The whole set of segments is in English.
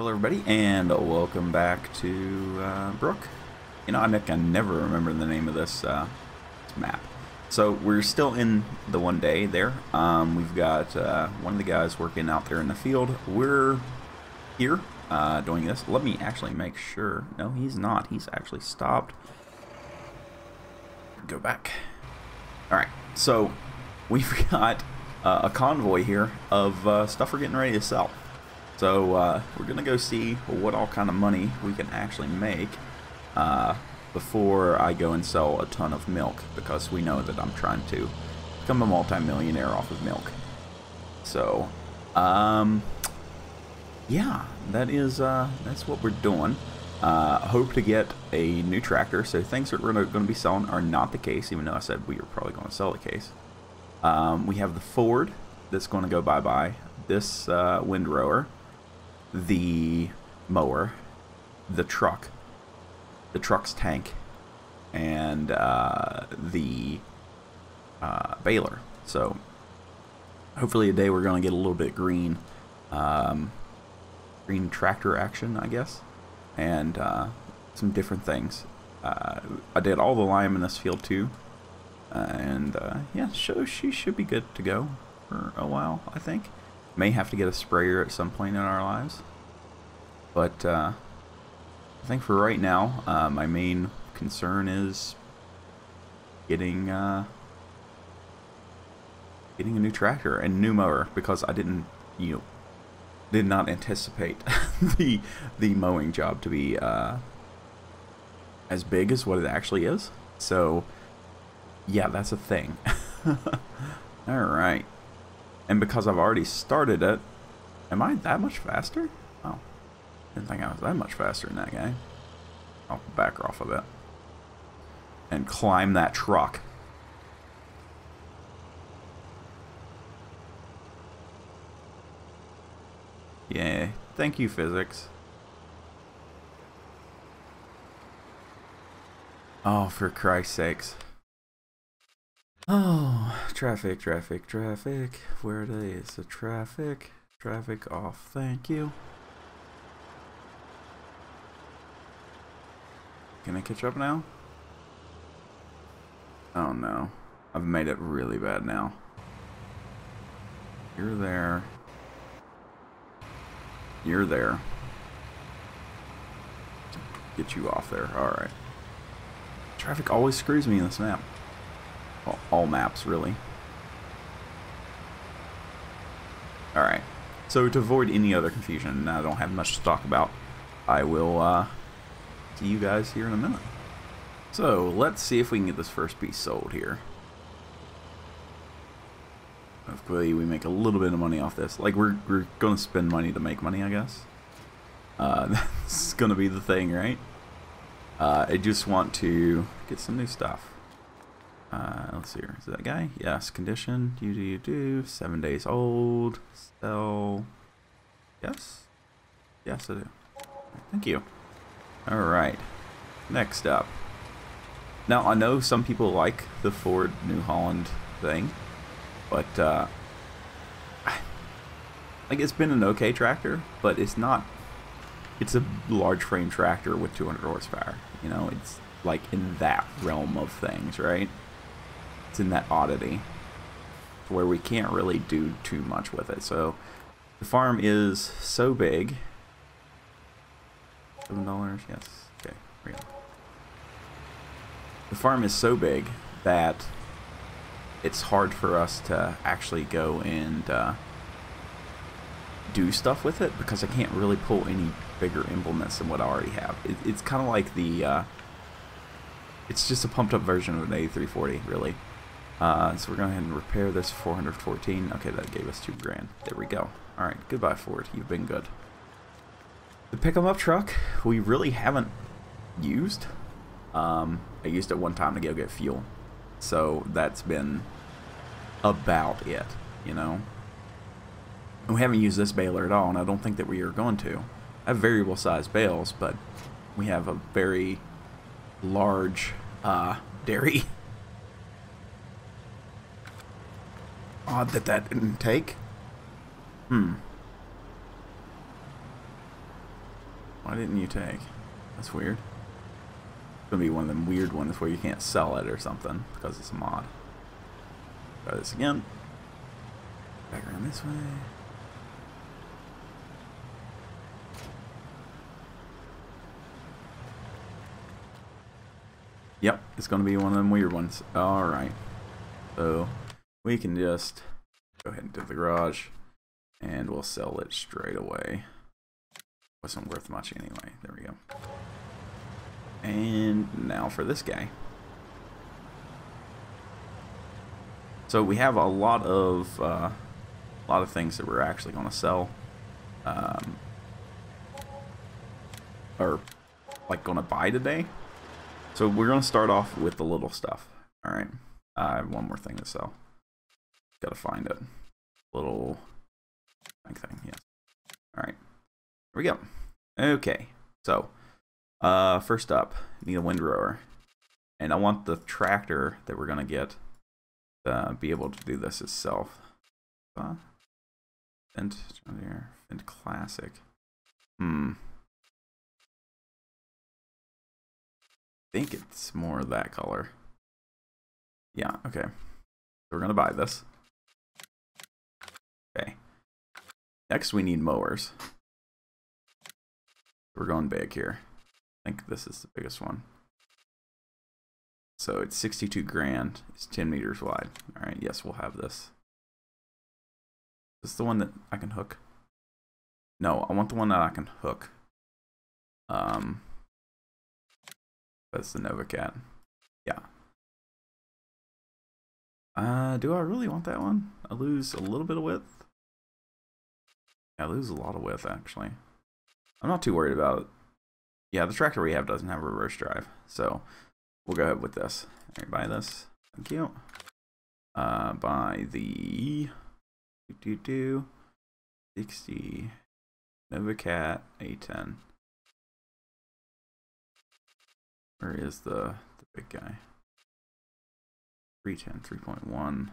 Hello everybody and welcome back to uh, Brook. You know, I can never remember the name of this, uh, this map. So we're still in the one day there. Um, we've got uh, one of the guys working out there in the field. We're here uh, doing this. Let me actually make sure. No, he's not. He's actually stopped. Go back. Alright, so we've got uh, a convoy here of uh, stuff we're getting ready to sell. So uh, we're gonna go see what all kind of money we can actually make uh, before I go and sell a ton of milk because we know that I'm trying to become a multi-millionaire off of milk. So, um, yeah, that is uh, that's what we're doing. Uh, hope to get a new tractor. So things that we're going to be selling are not the case, even though I said we were probably going to sell the case. Um, we have the Ford that's going to go bye-bye. This uh, windrower the mower, the truck, the truck's tank, and uh, the uh, baler. So hopefully today we're going to get a little bit green, um, green tractor action, I guess, and uh, some different things. Uh, I did all the lime in this field too, and uh, yeah, so she should be good to go for a while, I think. May have to get a sprayer at some point in our lives. But uh, I think for right now, uh, my main concern is getting uh, getting a new tractor and new mower because I didn't you know, did not anticipate the the mowing job to be uh, as big as what it actually is. So yeah, that's a thing. All right. And because I've already started it, am I that much faster? Didn't think I was that much faster than that guy. I'll back off a bit. And climb that truck. Yeah, thank you, physics. Oh, for Christ's sakes. Oh, traffic, traffic, traffic. Where Where is the traffic? Traffic off, thank you. Can I catch up now? Oh no. I've made it really bad now. You're there. You're there. Get you off there. Alright. Traffic always screws me in this map. Well, all maps, really. Alright. So to avoid any other confusion, I don't have much to talk about. I will uh, see you guys here in a minute. So let's see if we can get this first piece sold here. Hopefully we make a little bit of money off this. Like we're, we're going to spend money to make money, I guess. Uh, that's going to be the thing, right? Uh, I just want to get some new stuff. Uh, let's see here. Is that guy? Yes. Condition. Do do, do. Seven days old. Sell. Yes? Yes, I do. Thank you. Alright. Next up. Now, I know some people like the Ford New Holland thing, but, uh, like, it's been an okay tractor, but it's not, it's a large frame tractor with 200 horsepower, you know, it's like in that realm of things, right? It's in that oddity where we can't really do too much with it, so the farm is so big Seven dollars, yes. Okay. The farm is so big that it's hard for us to actually go and uh, do stuff with it because I can't really pull any bigger implements than what I already have. It, it's kind of like the, uh, it's just a pumped up version of an A340, really. Uh, so we're going ahead and repair this 414. Okay, that gave us two grand. There we go. All right, goodbye Ford. You've been good. The pick 'em up truck, we really haven't used. Um, I used it one time to go get fuel. So that's been about it, you know. We haven't used this baler at all, and I don't think that we are going to. I have variable size bales, but we have a very large uh, dairy. Odd that that didn't take. Hmm. Why didn't you take? That's weird. It's gonna be one of them weird ones where you can't sell it or something because it's a mod. Try this again. Back around this way. Yep, it's to be one of them weird ones. Alright. So, we can just go ahead into the garage, and we'll sell it straight away. Wasn't worth much anyway. There we go. And now for this guy. So we have a lot of uh, a lot of things that we're actually going to sell, um, or like going to buy today. So we're going to start off with the little stuff. All right. I have one more thing to sell. Got to find it. Little thing. Yes. All right. Here we go. Okay. So, uh, first up, need a windrower, and I want the tractor that we're gonna get to be able to do this itself. Uh, Fendt, Fendt Classic. Hmm. I think it's more that color. Yeah, okay. So we're gonna buy this. Okay. Next we need mowers. We're going big here. I think this is the biggest one. So it's 62 grand. It's 10 meters wide. All right, yes, we'll have this. Is this the one that I can hook? No, I want the one that I can hook. Um, that's the Nova Cat. Yeah. Uh, do I really want that one? I lose a little bit of width. Yeah, I lose a lot of width, actually. I'm not too worried about it. Yeah, the tractor we have doesn't have reverse drive, so we'll go ahead with this. All right, buy this. Thank you. Uh, buy the do, do, do, 60 Nova Cat A10. Where is the, the big guy? 310, 3.1.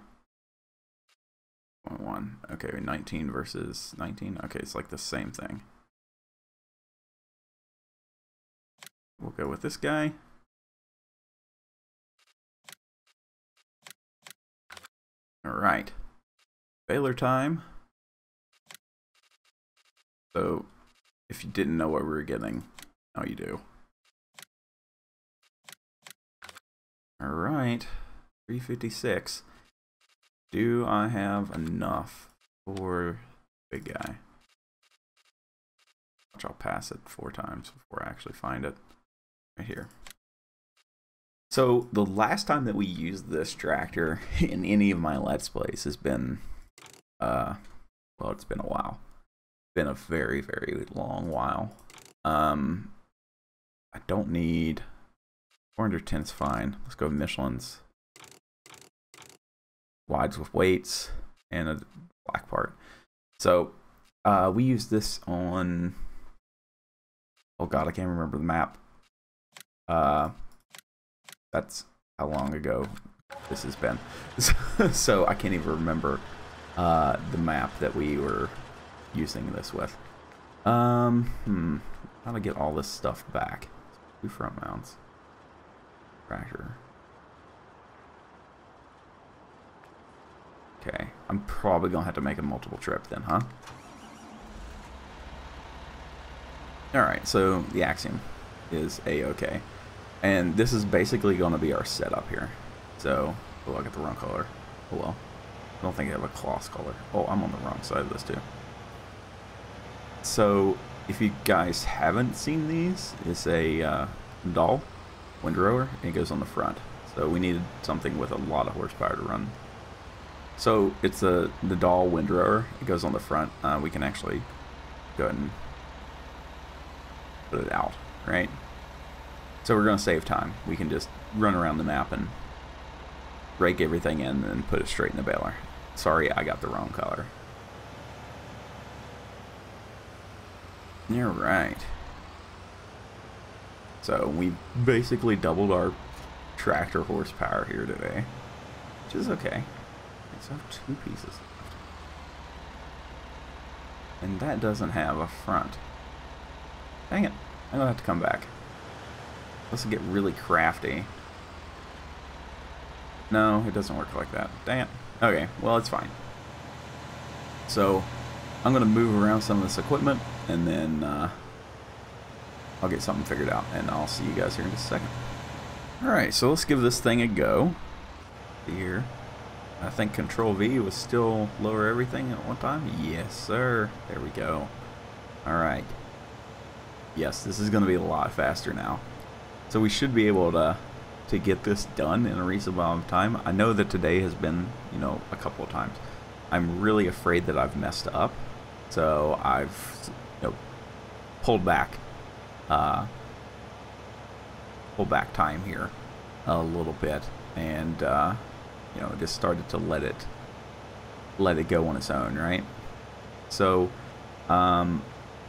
0.1. Okay, 19 versus 19. Okay, it's like the same thing. We'll go with this guy. All right. Baler time. So, if you didn't know what we were getting, now you do. All right, 356. Do I have enough for big guy? Which I'll pass it four times before I actually find it. Right here. So the last time that we used this tractor in any of my Let's Plays has been, uh, well, it's been a while. It's been a very, very long while. Um, I don't need 410 is fine. Let's go Michelin's. Wides with weights and a black part. So uh, we use this on. Oh god, I can't remember the map. Uh, that's how long ago this has been. so I can't even remember uh, the map that we were using this with. Um, hmm. How to get all this stuff back? Two front mounts. Tractor. Okay, I'm probably gonna have to make a multiple trip then, huh? Alright, so the Axion is a-okay. And this is basically going to be our setup here. So, oh, I got the wrong color. Oh well. I don't think I have a cloth color. Oh, I'm on the wrong side of this too. So, if you guys haven't seen these, it's a uh, doll windrower and it goes on the front. So we needed something with a lot of horsepower to run. So it's a the doll windrower. It goes on the front. Uh, we can actually go ahead and put it out, right? So we're going to save time. We can just run around the map and rake everything in and put it straight in the baler. Sorry, I got the wrong color. You're right. So we basically doubled our tractor horsepower here today, which is okay. Still have two pieces And that doesn't have a front. Dang it. I'm gonna have to come back. Let's get really crafty. No, it doesn't work like that. It. Okay, well, it's fine. So, I'm going to move around some of this equipment, and then uh, I'll get something figured out, and I'll see you guys here in just a second. Alright, so let's give this thing a go. Here. I think Control V was still lower everything at one time. Yes, sir. There we go. Alright. Yes, this is going to be a lot faster now. So we should be able to to get this done in a reasonable amount of time. I know that today has been, you know, a couple of times. I'm really afraid that I've messed up. So I've, you know, pulled back, uh, pulled back time here a little bit and, uh, you know, just started to let it, let it go on its own, right? So, um,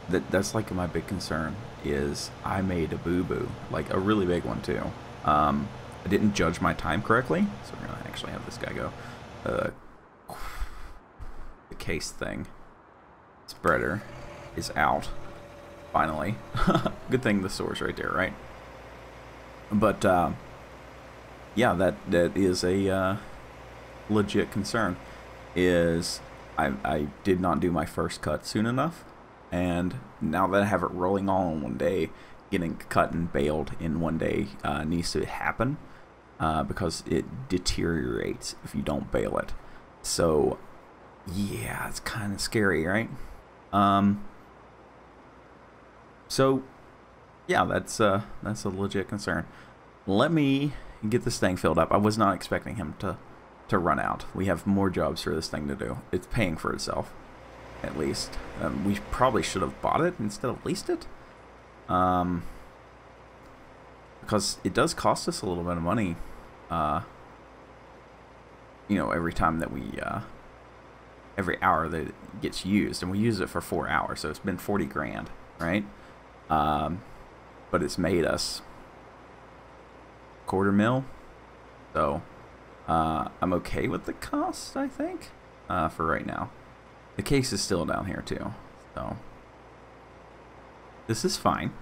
that, that's like my big concern is I made a boo-boo, like a really big one too. Um, I didn't judge my time correctly, so we're to actually have this guy go. Uh, the case thing. Spreader is out, finally. Good thing the source right there, right? But, uh, yeah, that, that is a uh, legit concern, is I, I did not do my first cut soon enough, and now that I have it rolling all in one day, getting cut and baled in one day uh, needs to happen uh, because it deteriorates if you don't bale it. So, yeah, it's kind of scary, right? Um, so, yeah, that's uh, that's a legit concern. Let me get this thing filled up. I was not expecting him to to run out. We have more jobs for this thing to do. It's paying for itself, at least. Um, we probably should have bought it instead of leased it. Um, because it does cost us a little bit of money. Uh, you know, every time that we, uh, every hour that it gets used, and we use it for four hours, so it's been 40 grand, right? Um, but it's made us quarter mil, so uh, I'm okay with the cost, I think, uh, for right now. The case is still down here too, so this is fine.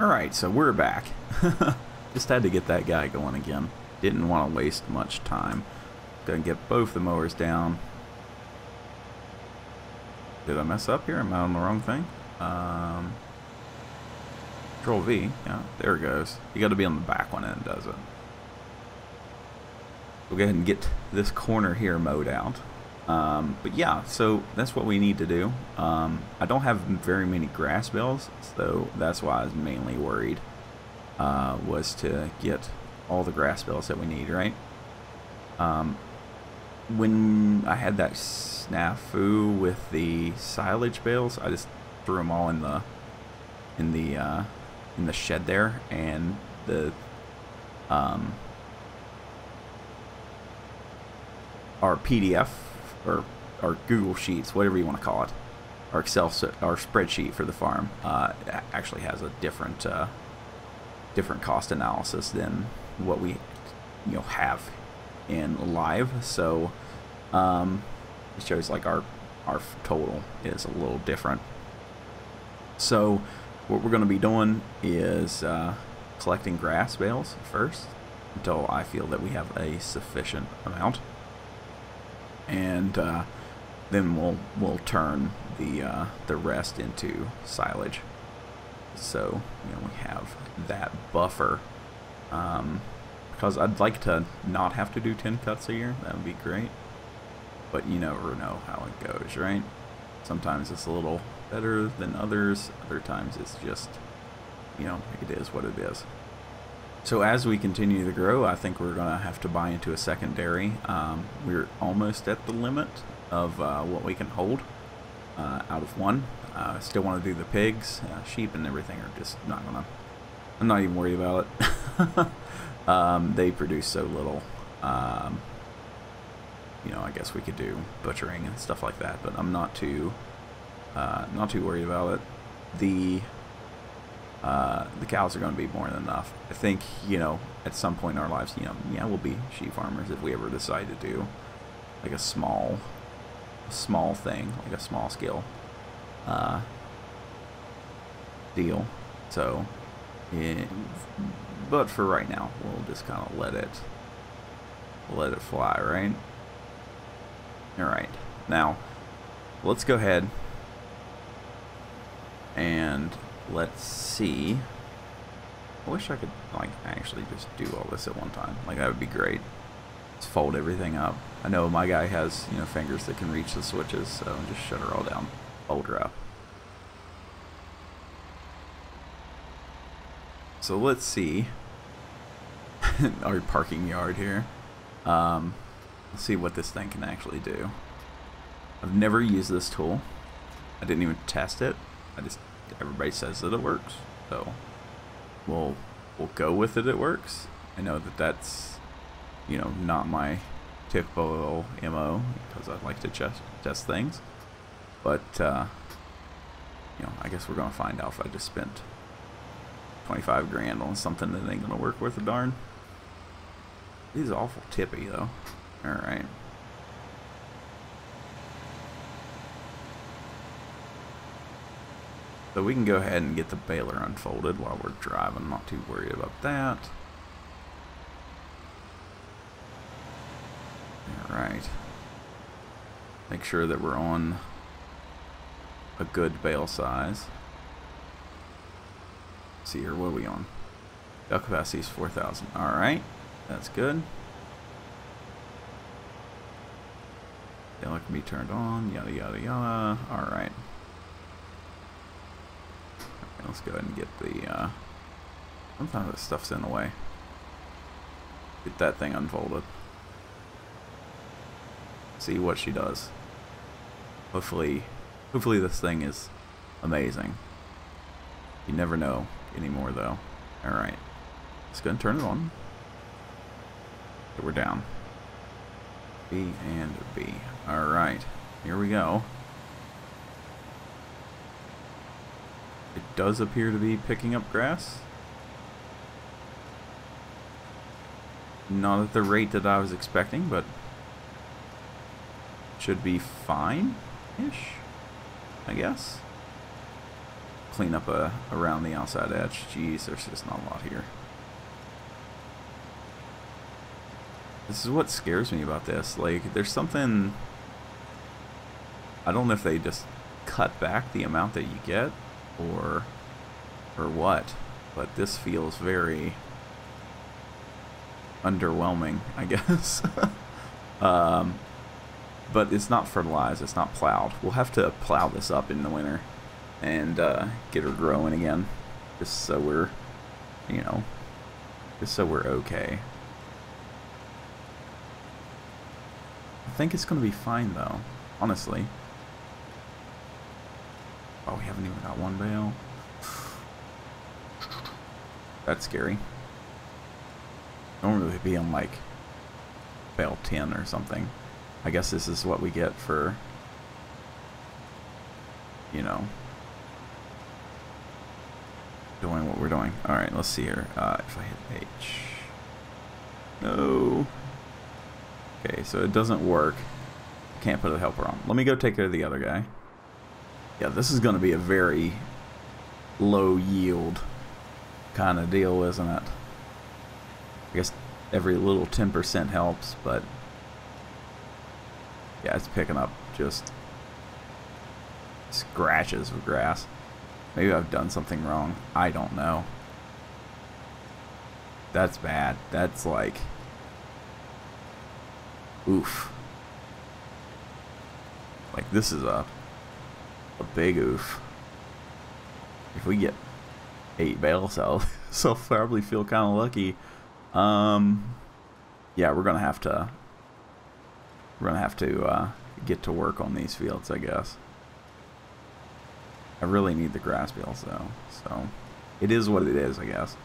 Alright, so we're back. Just had to get that guy going again. Didn't want to waste much time. Gonna get both the mowers down. Did I mess up here? Am I on the wrong thing? Um, Control V. Yeah, there it goes. You got to be on the back when it does it. We'll go ahead and get this corner here mowed out. Um, but yeah, so that's what we need to do. Um, I don't have very many grass bales, so that's why I was mainly worried, uh, was to get all the grass bales that we need, right? Um, when I had that snafu with the silage bales, I just threw them all in the in the uh, in the shed there, and the um, our PDF or our Google Sheets, whatever you want to call it, our Excel, our spreadsheet for the farm, uh, actually has a different uh, different cost analysis than what we you know have in live. So um, it shows like our our total is a little different. So what we're going to be doing is uh, collecting grass bales first until I feel that we have a sufficient amount and uh, then we'll we'll turn the uh, the rest into silage. So you know we have that buffer. Um, because I'd like to not have to do 10 cuts a year. That would be great. But you never know how it goes, right? Sometimes it's a little better than others. Other times it's just, you know, it is what it is. So as we continue to grow, I think we're going to have to buy into a secondary. Um, we're almost at the limit of uh, what we can hold uh, out of one. Uh, still want to do the pigs, uh, sheep, and everything are just not going to. I'm not even worried about it. um, they produce so little. Um, you know, I guess we could do butchering and stuff like that, but I'm not too, uh, not too worried about it. The uh, the cows are going to be more than enough. I think, you know, at some point in our lives, you know, yeah, we'll be sheep farmers if we ever decide to do like a small, small thing, like a small scale uh, deal. So, it, but for right now, we'll just kind of let it let it fly, right? All right. Now, let's go ahead and let's see. I wish I could like actually just do all this at one time. Like that would be great. Just fold everything up. I know my guy has, you know, fingers that can reach the switches, so just shut her all down. Fold her up. So let's see our parking yard here. Um, let's see what this thing can actually do. I've never used this tool. I didn't even test it. I just everybody says that it works, so we'll we'll go with it. It works. I know that that's you know not my typical mo because I like to test test things, but uh, you know I guess we're gonna find out if I just spent 25 grand on something that ain't gonna work worth a darn. He's awful tippy though. Alright. So we can go ahead and get the baler unfolded while we're driving. Not too worried about that. Alright. Make sure that we're on a good bale size. Let's see here, what are we on? Bale capacity is 4,000. Alright. That's good. Yellow can be turned on, yada yada yada. Alright. Let's go ahead and get the, uh, sometimes this stuff's in the way. Get that thing unfolded. See what she does. Hopefully, hopefully this thing is amazing. You never know anymore though. Alright. Let's go and turn it on. Okay, we're down. B and B. Alright, here we go. Does appear to be picking up grass. Not at the rate that I was expecting, but should be fine-ish, I guess. Clean up uh, around the outside edge. Jeez, there's just not a lot here. This is what scares me about this. Like, there's something... I don't know if they just cut back the amount that you get, or or what, but this feels very underwhelming, I guess. um, but it's not fertilized, it's not plowed. We'll have to plow this up in the winter and uh, get her growing again, just so we're, you know, just so we're okay. I think it's going to be fine, though, honestly. Oh, we haven't even got one bale. That's scary. Normally it'd be on, like, bale 10 or something. I guess this is what we get for, you know, doing what we're doing. Alright, let's see here. Uh, if I hit H. No. Okay, so it doesn't work. Can't put a helper on. Let me go take care of the other guy. Yeah, this is going to be a very low yield kind of deal, isn't it? I guess every little 10% helps, but yeah, it's picking up just scratches of grass. Maybe I've done something wrong. I don't know. That's bad. That's like oof. Like this is a a big oof. If we get eight bale cells, so I'll probably feel kind of lucky. Um, yeah, we're gonna have to. We're gonna have to uh, get to work on these fields, I guess. I really need the grass bales though, so it is what it is, I guess.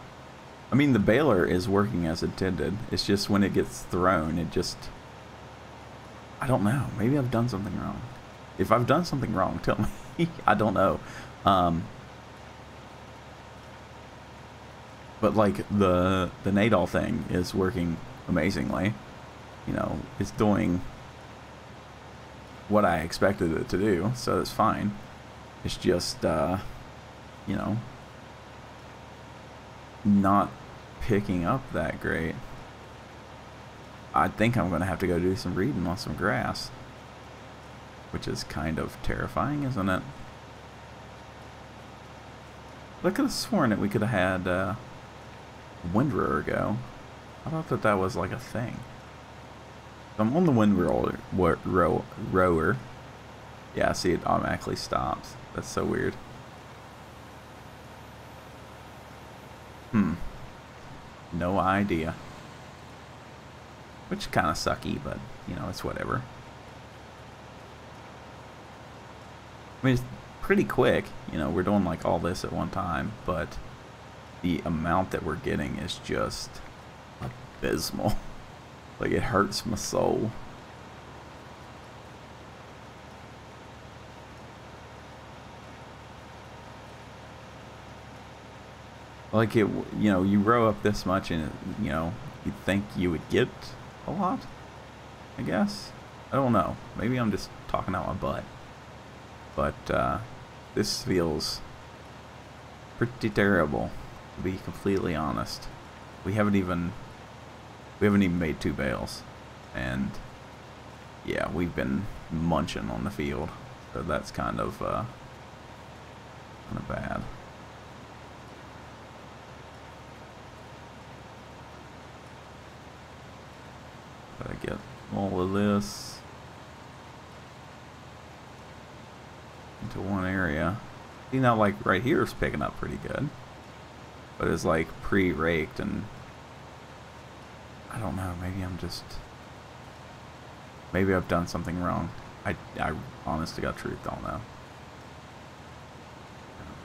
I mean, the baler is working as intended. It's just when it gets thrown, it just I don't know. Maybe I've done something wrong. If I've done something wrong, tell me. I don't know. Um, but like the the Nadol thing is working amazingly. You know, it's doing what I expected it to do, so it's fine. It's just, uh, you know, not picking up that great. I think I'm going to have to go do some reading on some grass. Which is kind of terrifying, isn't it? I could have sworn that we could have had uh, Windrower go. I thought that that was like a thing. I'm on the Windrower. Row, rower. Yeah, see, it automatically stops. That's so weird. Hmm. No idea. Which kind of sucky, but, you know, it's whatever. I mean, it's pretty quick. You know, we're doing like all this at one time, but the amount that we're getting is just abysmal. like, it hurts my soul. Like it, you know, you row up this much and, you know, you'd think you would get a lot, I guess. I don't know. Maybe I'm just talking out my butt. But, uh, this feels pretty terrible, to be completely honest. We haven't even, we haven't even made two bales. And, yeah, we've been munching on the field. So that's kind of, uh, kind of bad. I get all of this into one area. See now like right here is picking up pretty good. But it's like pre-raked and I don't know, maybe I'm just maybe I've done something wrong. I, I honest to God truth don't know.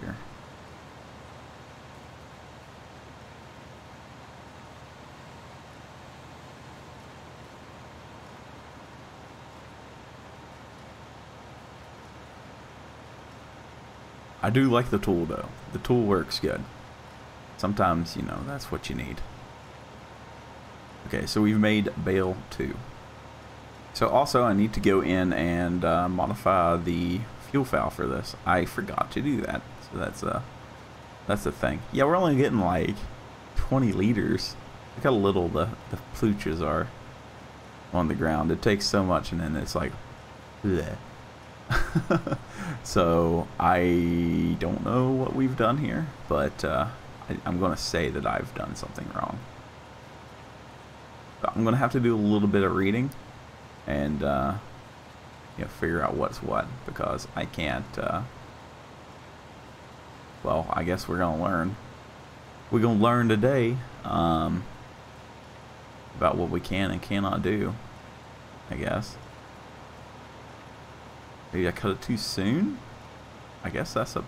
Here. I do like the tool though. The tool works good. Sometimes, you know, that's what you need. Okay, so we've made bale 2. So also I need to go in and uh, modify the fuel file for this. I forgot to do that. So that's a, that's a thing. Yeah, we're only getting like 20 liters. Look how little the, the plooches are on the ground. It takes so much and then it's like, bleh. so I don't know what we've done here, but uh, I, am going to say that I've done something wrong. I'm going to have to do a little bit of reading and uh, you know, figure out what's what because I can't. Uh, well, I guess we're going to learn. We're going to learn today um, about what we can and cannot do, I guess. Maybe I cut it too soon? I guess that's a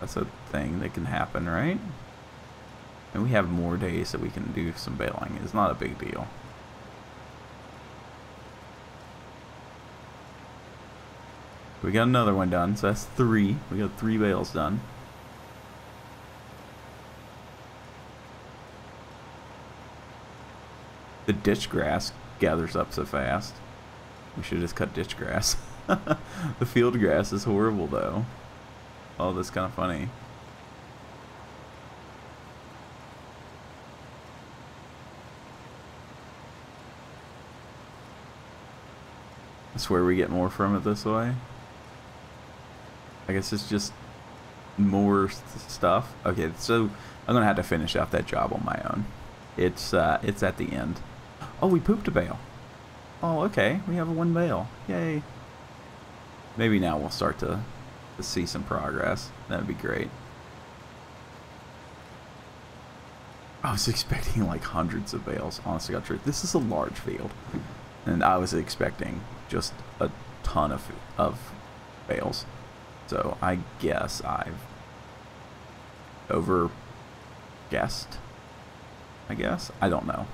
that's a thing that can happen, right? And we have more days that we can do some baling. It's not a big deal. We got another one done, so that's three. We got three bales done. The ditch grass gathers up so fast. We should just cut ditch grass. the field grass is horrible though. Oh, that's kind of funny. I swear we get more from it this way. I guess it's just more stuff. Okay, so I'm gonna have to finish off that job on my own. It's uh, it's at the end. Oh, we pooped a bale. Oh, okay. We have a one bale. Yay. Maybe now we'll start to, to see some progress. That'd be great. I was expecting like hundreds of bales, honestly got truth. This is a large field. And I was expecting just a ton of, of bales. So I guess I've over guessed. I guess. I don't know.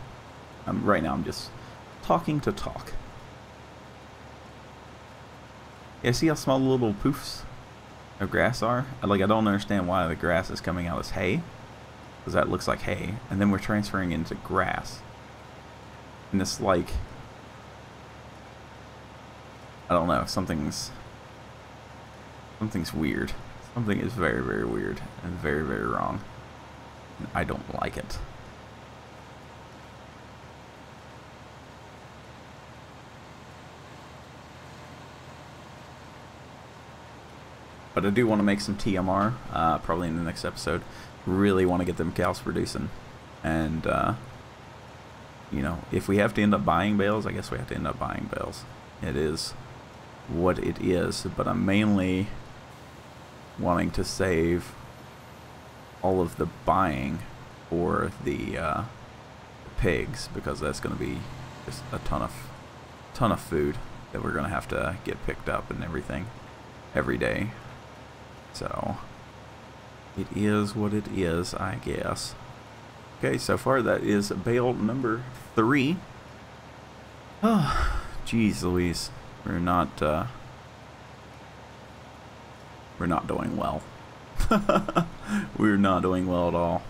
I'm, right now I'm just talking to talk. Yeah, see how small the little poofs of grass are? Like, I don't understand why the grass is coming out as hay. Because that looks like hay. And then we're transferring into grass. And it's like... I don't know, something's... Something's weird. Something is very, very weird. And very, very wrong. And I don't like it. But I do want to make some TMR, uh, probably in the next episode. Really want to get them cows producing. And, uh, you know, if we have to end up buying bales, I guess we have to end up buying bales. It is what it is. But I'm mainly wanting to save all of the buying for the, uh, pigs because that's going to be just a ton of ton of food that we're going to have to get picked up and everything every day. So, it is what it is, I guess. Okay, so far that is bale number three. Oh, jeez Louise. We're not, uh, we're not doing well. we're not doing well at all.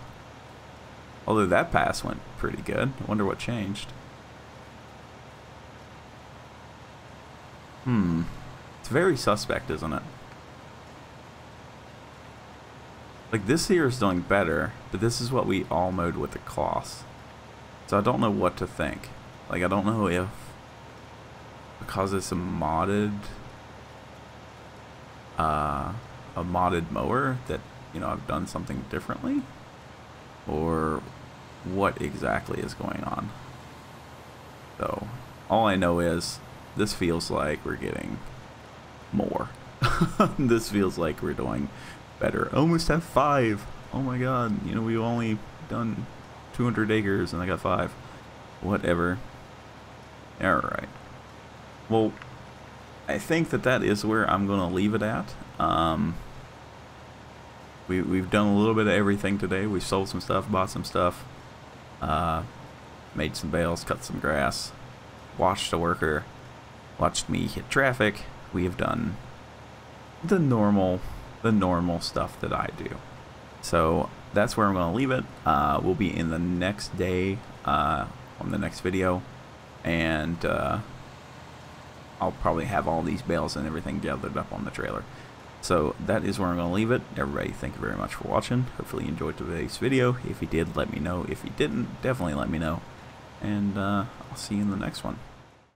Although that pass went pretty good. I wonder what changed. Hmm. It's very suspect, isn't it? Like, this here is doing better, but this is what we all mode with the cost. So I don't know what to think. Like, I don't know if... Because it's a modded... Uh, a modded mower that, you know, I've done something differently? Or what exactly is going on. So, all I know is this feels like we're getting more. this feels like we're doing better. Almost have five. Oh my god. You know, we've only done 200 acres and I got five. Whatever. Alright. Well, I think that that is where I'm going to leave it at. Um, we, we've done a little bit of everything today. We've sold some stuff, bought some stuff, uh, made some bales, cut some grass, watched a worker, watched me hit traffic. We have done the normal the normal stuff that I do. So that's where I'm going to leave it. Uh, we'll be in the next day uh, on the next video. And uh, I'll probably have all these bales and everything gathered up on the trailer. So that is where I'm going to leave it. Everybody, thank you very much for watching. Hopefully you enjoyed today's video. If you did, let me know. If you didn't, definitely let me know. And uh, I'll see you in the next one.